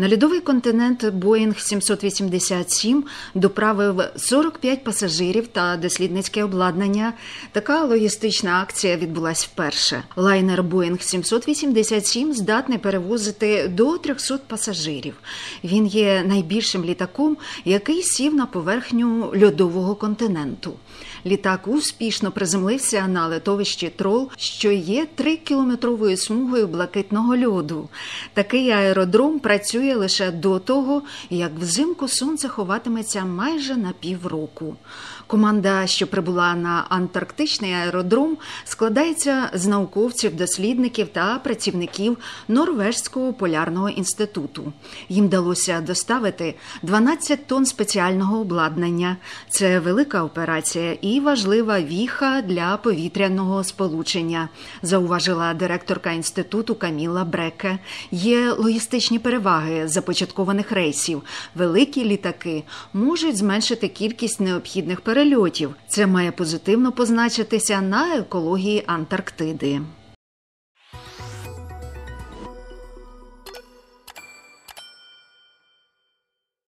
На льодовий континент Боїнг 787 доправив 45 пасажирів та дослідницьке обладнання. Така логістична акція відбулась вперше. Лайнер Боїнг 787 здатний перевозити до 300 пасажирів. Він є найбільшим літаком, який сів на поверхню льодового континенту. Літак успішно приземлився на литовищі Трол, що є 3-кілометровою смугою блакитного льоду. Такий аеродром працює лише до того, як взимку сонце ховатиметься майже на півроку. Команда, що прибула на антарктичний аеродром, складається з науковців, дослідників та працівників Норвежського полярного інституту. Їм вдалося доставити 12 тонн спеціального обладнання. Це велика операція і важлива віха для повітряного сполучення, зауважила директорка інституту Каміла Бреке. Є логістичні переваги започаткованих рейсів. Великі літаки можуть зменшити кількість необхідних перельотів. Це має позитивно позначитися на екології Антарктиди.